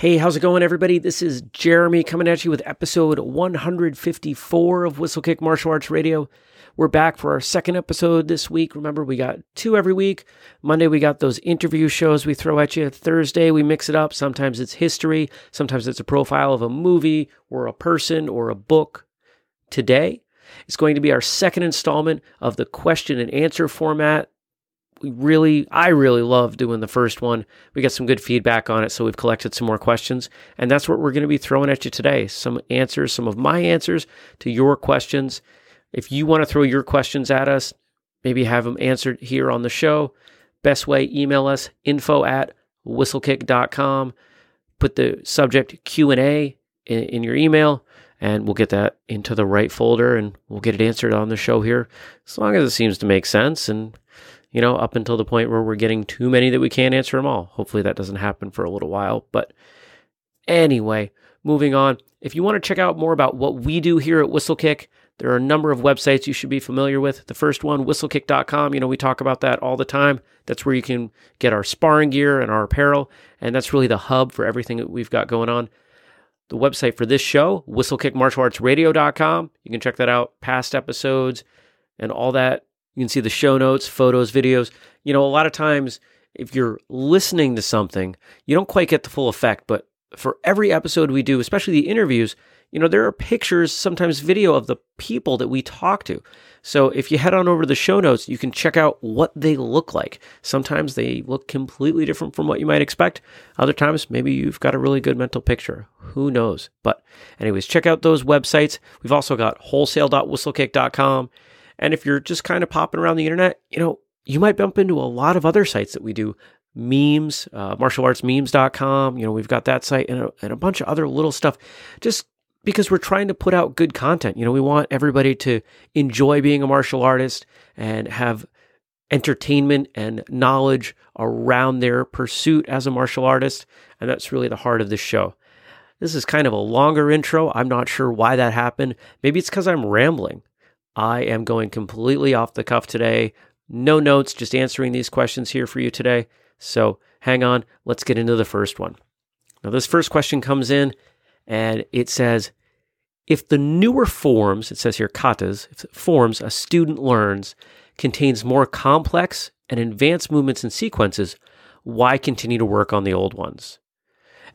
Hey, how's it going, everybody? This is Jeremy coming at you with episode 154 of Whistlekick Martial Arts Radio. We're back for our second episode this week. Remember, we got two every week. Monday, we got those interview shows we throw at you. Thursday, we mix it up. Sometimes it's history, sometimes it's a profile of a movie or a person or a book. Today, it's going to be our second installment of the question and answer format we really, I really love doing the first one. We got some good feedback on it, so we've collected some more questions. And that's what we're going to be throwing at you today some answers, some of my answers to your questions. If you want to throw your questions at us, maybe have them answered here on the show, best way, email us info at whistlekick.com. Put the subject Q&A in, in your email and we'll get that into the right folder and we'll get it answered on the show here as long as it seems to make sense and you know, up until the point where we're getting too many that we can't answer them all. Hopefully that doesn't happen for a little while. But anyway, moving on. If you want to check out more about what we do here at Whistlekick, there are a number of websites you should be familiar with. The first one, whistlekick.com. You know, we talk about that all the time. That's where you can get our sparring gear and our apparel. And that's really the hub for everything that we've got going on. The website for this show, whistlekickmartialartsradio.com. You can check that out, past episodes and all that you can see the show notes, photos, videos. You know, a lot of times if you're listening to something, you don't quite get the full effect, but for every episode we do, especially the interviews, you know, there are pictures, sometimes video of the people that we talk to. So if you head on over to the show notes, you can check out what they look like. Sometimes they look completely different from what you might expect. Other times, maybe you've got a really good mental picture. Who knows? But, anyways, check out those websites. We've also got wholesale.whistlekick.com and if you're just kind of popping around the internet, you know, you might bump into a lot of other sites that we do memes, uh, martialartsmemes.com. You know, we've got that site and a, and a bunch of other little stuff just because we're trying to put out good content. You know, we want everybody to enjoy being a martial artist and have entertainment and knowledge around their pursuit as a martial artist. And that's really the heart of this show. This is kind of a longer intro. I'm not sure why that happened. Maybe it's because I'm rambling. I am going completely off the cuff today. No notes, just answering these questions here for you today. So hang on, let's get into the first one. Now, this first question comes in and it says If the newer forms, it says here katas, if forms a student learns contains more complex and advanced movements and sequences, why continue to work on the old ones?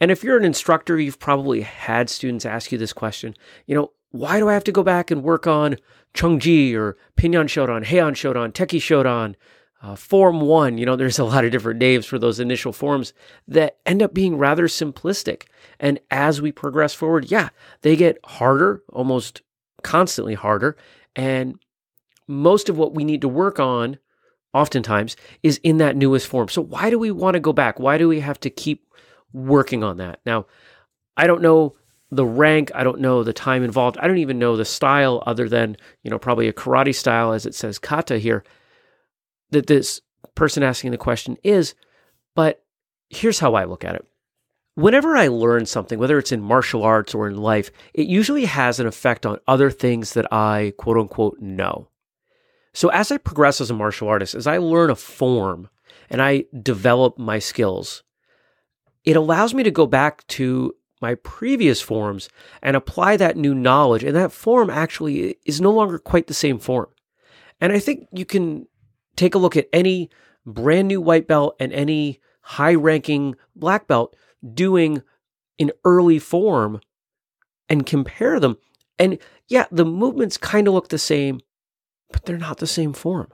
And if you're an instructor, you've probably had students ask you this question. You know, why do I have to go back and work on Chon-Ji or Pinan Shodan, Heian Shodan, Tekki Shodan, uh, Form 1? You know, there's a lot of different names for those initial forms that end up being rather simplistic. And as we progress forward, yeah, they get harder, almost constantly harder. And most of what we need to work on, oftentimes, is in that newest form. So why do we want to go back? Why do we have to keep working on that? Now, I don't know the rank, I don't know the time involved. I don't even know the style other than, you know, probably a karate style as it says kata here that this person asking the question is. But here's how I look at it. Whenever I learn something, whether it's in martial arts or in life, it usually has an effect on other things that I quote unquote know. So as I progress as a martial artist, as I learn a form and I develop my skills, it allows me to go back to my previous forms and apply that new knowledge. And that form actually is no longer quite the same form. And I think you can take a look at any brand new white belt and any high ranking black belt doing an early form and compare them. And yeah, the movements kind of look the same, but they're not the same form.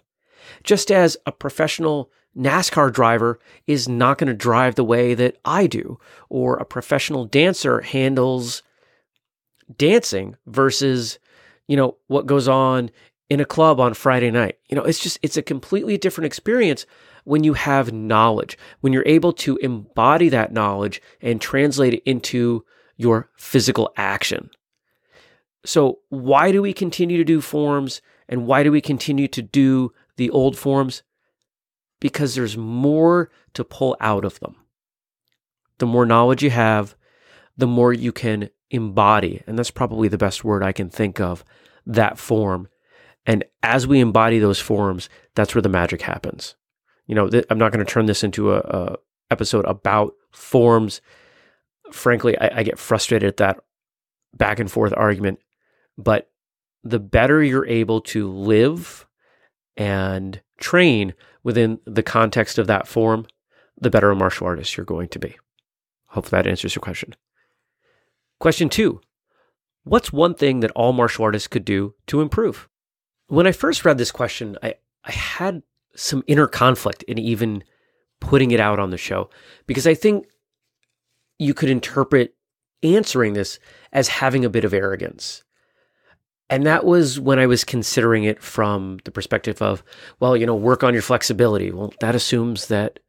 Just as a professional NASCAR driver is not going to drive the way that I do, or a professional dancer handles dancing versus, you know, what goes on in a club on Friday night. You know, it's just, it's a completely different experience when you have knowledge, when you're able to embody that knowledge and translate it into your physical action. So, why do we continue to do forms and why do we continue to do the old forms? because there's more to pull out of them. The more knowledge you have, the more you can embody. And that's probably the best word I can think of that form. And as we embody those forms, that's where the magic happens. You know, th- I'm not going to turn this into a, a episode about forms frankly, I, I get frustrated at that back and forth argument. But the better you're able to live and train within the context of that form, the better a martial artist you're going to be. Hope that answers your question. Question two What's one thing that all martial artists could do to improve? When I first read this question, I, I had some inner conflict in even putting it out on the show because I think you could interpret answering this as having a bit of arrogance. And that was when I was considering it from the perspective of, well, you know, work on your flexibility. Well, that assumes that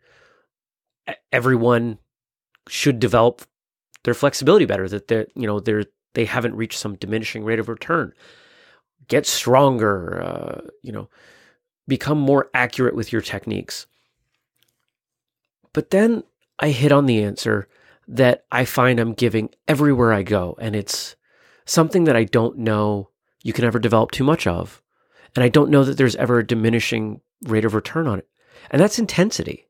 everyone should develop their flexibility better, that they're, you know, they're, they haven't reached some diminishing rate of return. Get stronger, uh, you know, become more accurate with your techniques. But then I hit on the answer that I find I'm giving everywhere I go. And it's something that I don't know you can ever develop too much of. And I don't know that there's ever a diminishing rate of return on it. And that's intensity.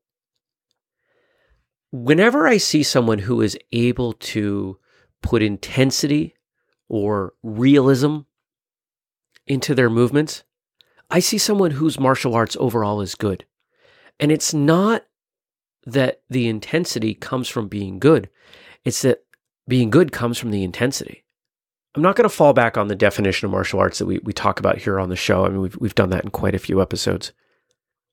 Whenever I see someone who is able to put intensity or realism into their movements, I see someone whose martial arts overall is good. And it's not that the intensity comes from being good, it's that being good comes from the intensity. I'm not going to fall back on the definition of martial arts that we, we talk about here on the show. I mean, we've, we've done that in quite a few episodes.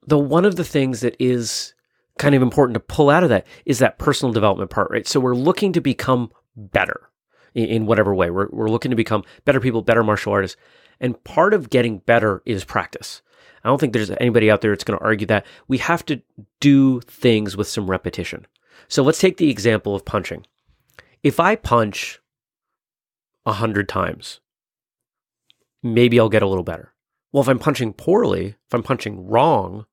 Though one of the things that is kind of important to pull out of that is that personal development part, right? So we're looking to become better in, in whatever way. We're, we're looking to become better people, better martial artists. And part of getting better is practice. I don't think there's anybody out there that's going to argue that. We have to do things with some repetition. So let's take the example of punching. If I punch a hundred times, maybe I'll get a little better. Well, if I'm punching poorly, if I'm punching wrong,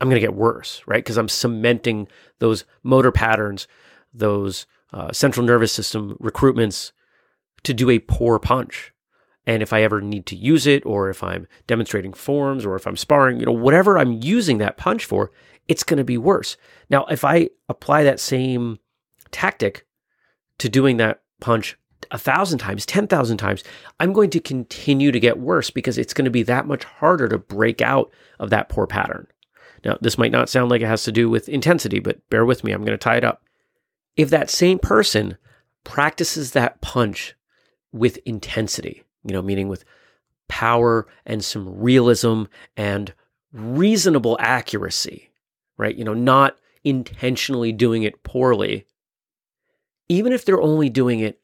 I'm going to get worse, right? Because I'm cementing those motor patterns, those uh, central nervous system recruitments to do a poor punch. And if I ever need to use it, or if I'm demonstrating forms, or if I'm sparring, you know, whatever I'm using that punch for, it's going to be worse. Now, if I apply that same tactic to doing that punch a thousand times, 10,000 times, I'm going to continue to get worse because it's going to be that much harder to break out of that poor pattern. Now, this might not sound like it has to do with intensity, but bear with me. I'm going to tie it up. If that same person practices that punch with intensity, you know, meaning with power and some realism and reasonable accuracy, right? You know, not intentionally doing it poorly, even if they're only doing it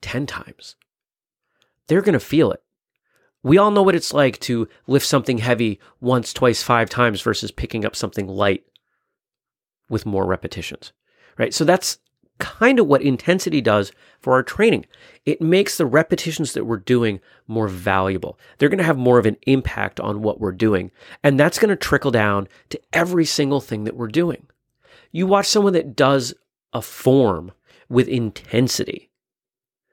10 times, they're going to feel it. We all know what it's like to lift something heavy once, twice, five times versus picking up something light with more repetitions, right? So that's kind of what intensity does for our training. It makes the repetitions that we're doing more valuable. They're going to have more of an impact on what we're doing. And that's going to trickle down to every single thing that we're doing. You watch someone that does a form with intensity.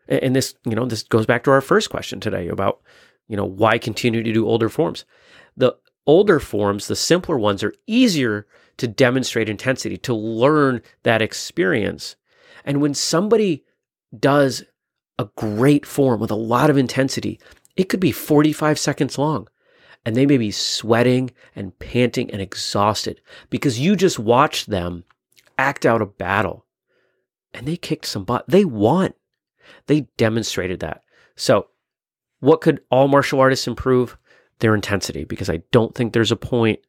And this, you know, this goes back to our first question today about, you know, why continue to do older forms? The older forms, the simpler ones, are easier to demonstrate intensity, to learn that experience and when somebody does a great form with a lot of intensity, it could be 45 seconds long. And they may be sweating and panting and exhausted because you just watched them act out a battle and they kicked some butt. They won. They demonstrated that. So, what could all martial artists improve? Their intensity, because I don't think there's a point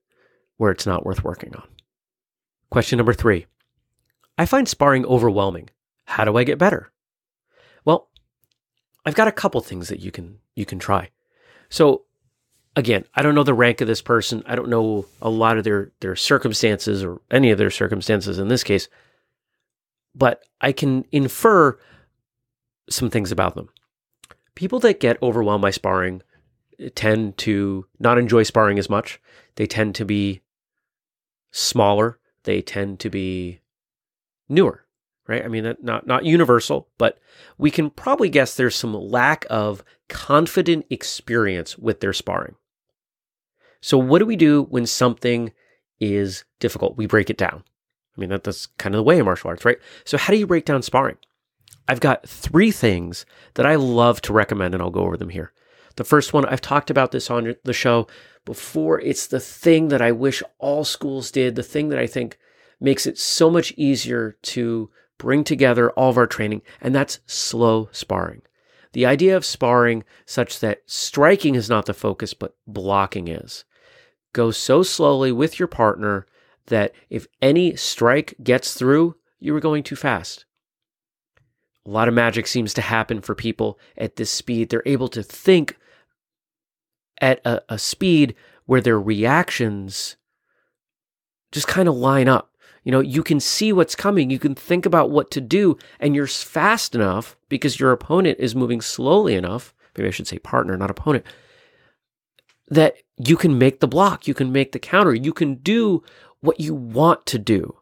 where it's not worth working on. Question number three I find sparring overwhelming. How do I get better? Well, I've got a couple things that you can you can try. So again, I don't know the rank of this person. I don't know a lot of their their circumstances or any of their circumstances in this case. But I can infer some things about them. People that get overwhelmed by sparring eh, tend to not enjoy sparring as much. They tend to be smaller. They tend to be newer, right? I mean, not not universal, but we can probably guess there's some lack of confident experience with their sparring. So, what do we do when something is difficult? We break it down. I mean, that, that's kind of the way in martial arts, right? So, how do you break down sparring? I've got three things that I love to recommend, and I'll go over them here. The first one, I've talked about this on the show before. It's the thing that I wish all schools did, the thing that I think makes it so much easier to bring together all of our training, and that's slow sparring. The idea of sparring such that striking is not the focus, but blocking is. Go so slowly with your partner that if any strike gets through, you were going too fast. A lot of magic seems to happen for people at this speed. They're able to think at a, a speed where their reactions just kind of line up. You know, you can see what's coming, you can think about what to do, and you're fast enough because your opponent is moving slowly enough. Maybe I should say partner, not opponent. That you can make the block, you can make the counter, you can do what you want to do.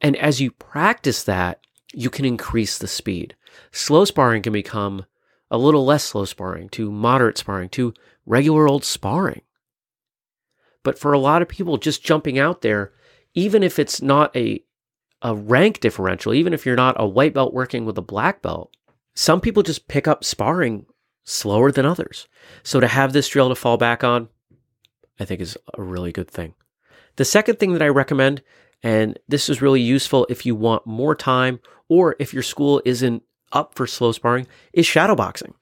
And as you practice that, you can increase the speed. Slow sparring can become a little less slow sparring to moderate sparring to regular old sparring. But for a lot of people, just jumping out there, even if it's not a, a rank differential, even if you're not a white belt working with a black belt, some people just pick up sparring slower than others. So to have this drill to fall back on, I think is a really good thing. The second thing that I recommend, and this is really useful if you want more time or if your school isn't up for slow sparring, is shadowboxing.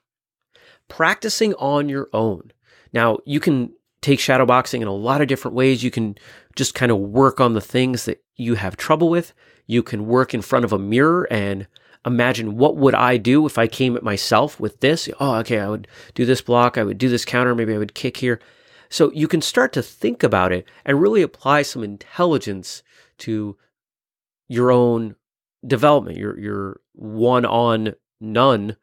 Practicing on your own. Now, you can take shadowboxing in a lot of different ways. You can just kind of work on the things that you have trouble with. You can work in front of a mirror and imagine what would I do if I came at myself with this? Oh, okay, I would do this block, I would do this counter, maybe I would kick here. So you can start to think about it and really apply some intelligence to your own development, your your one on none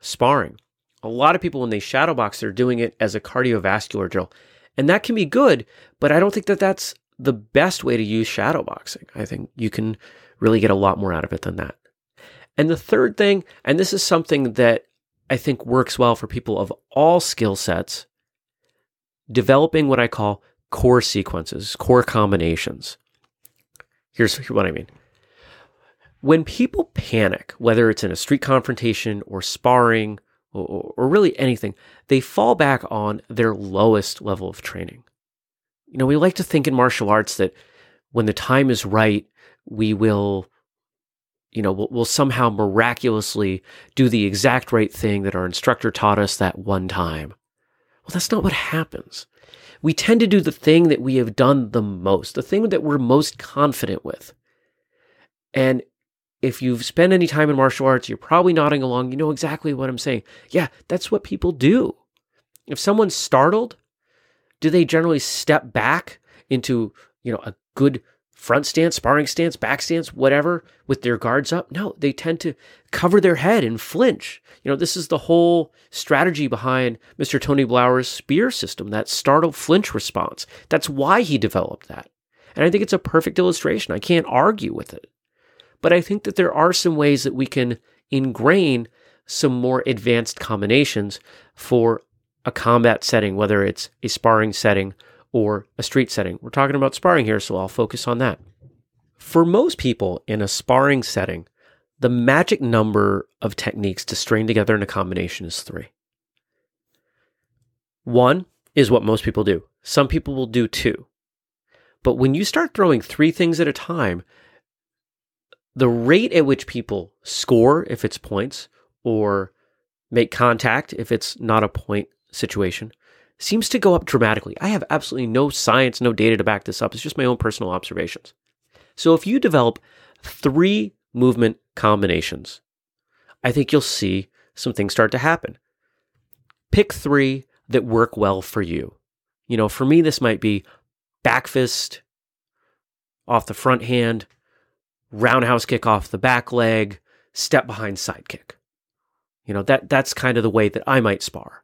sparring. A lot of people when they shadowbox they're doing it as a cardiovascular drill. And that can be good, but I don't think that that's the best way to use shadowboxing. I think you can really get a lot more out of it than that. And the third thing, and this is something that I think works well for people of all skill sets, developing what I call core sequences, core combinations. Here's what I mean. When people panic, whether it's in a street confrontation or sparring or, or really anything, they fall back on their lowest level of training. You know, we like to think in martial arts that when the time is right, we will, you know, we'll, we'll somehow miraculously do the exact right thing that our instructor taught us that one time. Well, that's not what happens. We tend to do the thing that we have done the most, the thing that we're most confident with. And if you've spent any time in martial arts, you're probably nodding along. You know exactly what I'm saying. Yeah, that's what people do. If someone's startled, do they generally step back into, you know, a good front stance, sparring stance, back stance, whatever, with their guards up? No, they tend to cover their head and flinch. You know, this is the whole strategy behind Mr. Tony Blauer's spear system, that startled flinch response. That's why he developed that. And I think it's a perfect illustration. I can't argue with it. But I think that there are some ways that we can ingrain some more advanced combinations for a combat setting, whether it's a sparring setting or a street setting. We're talking about sparring here, so I'll focus on that. For most people in a sparring setting, the magic number of techniques to string together in a combination is three. One is what most people do. Some people will do two. But when you start throwing three things at a time, the rate at which people score, if it's points, or make contact, if it's not a point situation, seems to go up dramatically. I have absolutely no science, no data to back this up. It's just my own personal observations. So if you develop three movement combinations, I think you'll see some things start to happen. Pick three that work well for you. You know, for me, this might be back fist off the front hand, roundhouse kick off the back leg, step behind side kick. You know, that that's kind of the way that I might spar.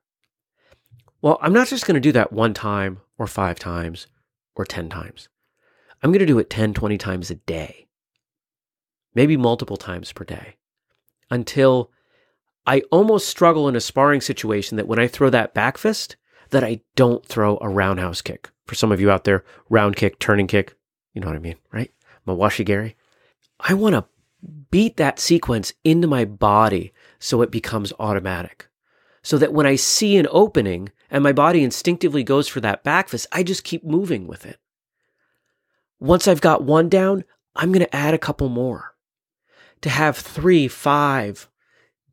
Well, I'm not just going to do that one time or five times or 10 times. I'm going to do it 10, 20 times a day, maybe multiple times per day until I almost struggle in a sparring situation that when I throw that back fist, that I don't throw a roundhouse kick. For some of you out there, round kick, turning kick, you know what I mean, right? mawashi geri. I want to beat that sequence into my body so it becomes automatic. So that when I see an opening and my body instinctively goes for that back fist, I just keep moving with it. Once I've got one down, I'm going to add a couple more. To have three, five,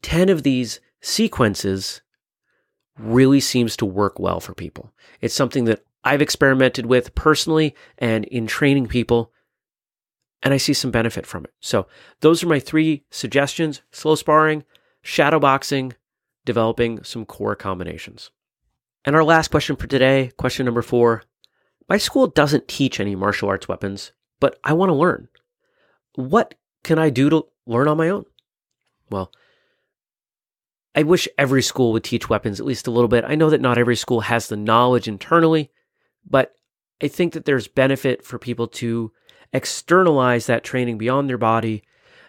ten of these sequences really seems to work well for people. It's something that I've experimented with personally and in training people, and I see some benefit from it. So, those are my three suggestions slow sparring, shadow boxing, developing some core combinations. And our last question for today, question number four. My school doesn't teach any martial arts weapons, but I want to learn. What can I do to learn on my own? Well, I wish every school would teach weapons at least a little bit. I know that not every school has the knowledge internally, but I think that there's benefit for people to externalize that training beyond their body.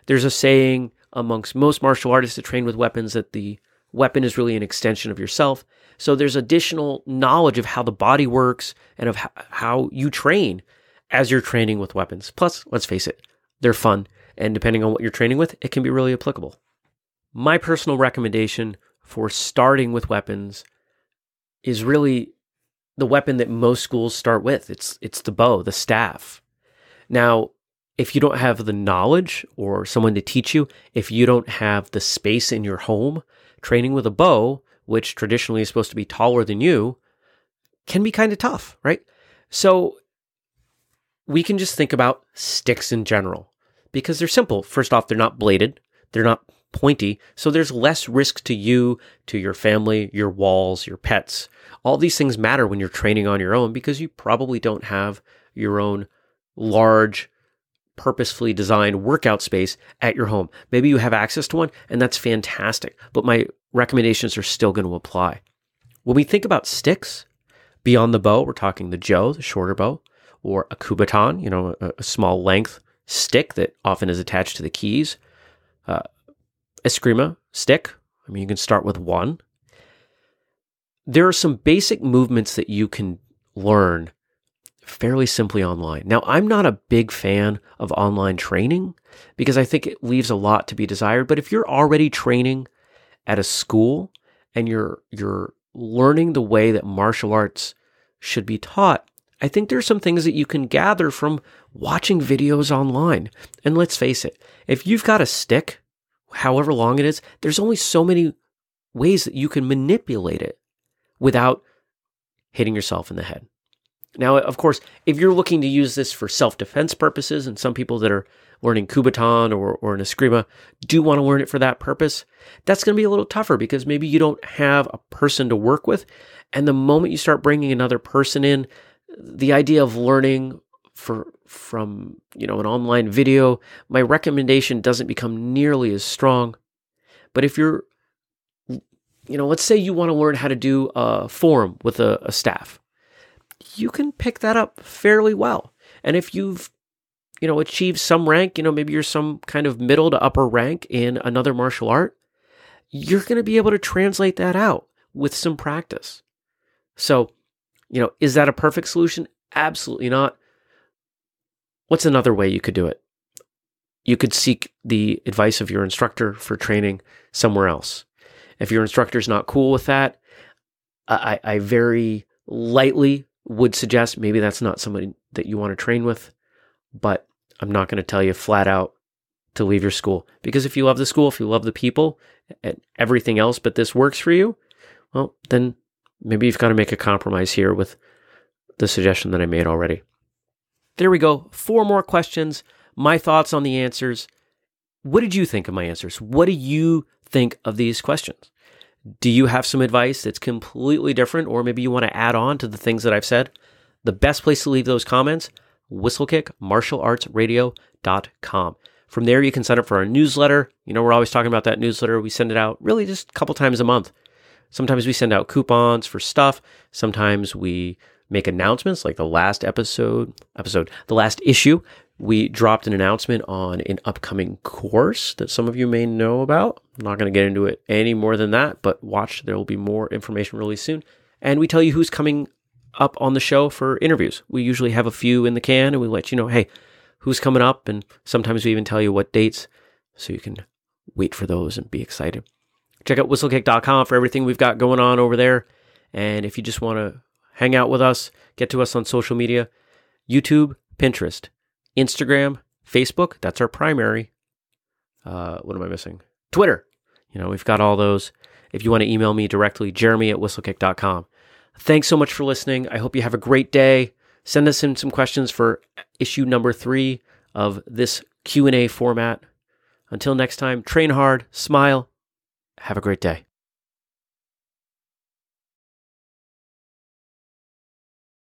There's a saying amongst most martial artists that train with weapons that the weapon is really an extension of yourself. So there's additional knowledge of how the body works and of how you train as you're training with weapons. Plus, let's face it, they're fun. And depending on what you're training with, it can be really applicable. My personal recommendation for starting with weapons is really the weapon that most schools start with. It's it's the bo, the staff. Now, if you don't have the knowledge or someone to teach you, if you don't have the space in your home, training with a bo, which traditionally is supposed to be taller than you, can be kind of tough, right? So we can just think about sticks in general because they're simple. First off, they're not bladed, they're not pointy. So there's less risk to you, to your family, your walls, your pets. All these things matter when you're training on your own because you probably don't have your own large, purposefully designed workout space at your home. Maybe you have access to one and that's fantastic, but my recommendations are still going to apply. When we think about sticks beyond the bo, we're talking the jo, the shorter bo, or a kubotan, you know, a, a small length stick that often is attached to the keys. Uh, Eskrima stick. I mean, you can start with one. There are some basic movements that you can learn fairly simply online. Now, I'm not a big fan of online training because I think it leaves a lot to be desired, but if you're already training at a school and you're you're learning the way that martial arts should be taught, I think there's some things that you can gather from watching videos online. And let's face it, if you've got a stick however long it is, there's only so many ways that you can manipulate it without hitting yourself in the head. Now, of course, if you're looking to use this for self defense purposes, and some people that are learning Kubotan or, or an Eskrima do want to learn it for that purpose, that's going to be a little tougher because maybe you don't have a person to work with. And the moment you start bringing another person in, the idea of learning for from you know an online video my recommendation doesn't become nearly as strong but if you're you know let's say you want to learn how to do a form with a, a staff you can pick that up fairly well and if you've you know achieved some rank you know maybe you're some kind of middle to upper rank in another martial art you're going to be able to translate that out with some practice so you know is that a perfect solution absolutely not What's another way you could do it? You could seek the advice of your instructor for training somewhere else. If your instructor is not cool with that, I, I very lightly would suggest maybe that's not somebody that you want to train with, but I'm not going to tell you flat out to leave your school because if you love the school, if you love the people and everything else, but this works for you, well, then maybe you've got to make a compromise here with the suggestion that I made already. There we go. Four more questions. My thoughts on the answers. What did you think of my answers? What do you think of these questions? Do you have some advice that's completely different, or maybe you want to add on to the things that I've said? The best place to leave those comments, whistlekickmartialartsradio.com. From there, you can sign up for our newsletter. You know, we're always talking about that newsletter. We send it out really just a couple times a month. Sometimes we send out coupons for stuff. Sometimes we make announcements like the last episode, episode, the last issue, we dropped an announcement on an upcoming course that some of you may know about. I'm not going to get into it any more than that, but watch, there will be more information really soon. And we tell you who's coming up on the show for interviews. We usually have a few in the can and we let you know, hey, who's coming up, and sometimes we even tell you what dates so you can wait for those and be excited. Check out whistlekick.com for everything we've got going on over there. And if you just want to hang out with us, get to us on social media YouTube, Pinterest, Instagram, Facebook. That's our primary. Uh, what am I missing? Twitter. You know, we've got all those. If you want to email me directly, jeremy at whistlekick.com. Thanks so much for listening. I hope you have a great day. Send us in some questions for issue number three of this Q&A format. Until next time, train hard, smile, have a great day.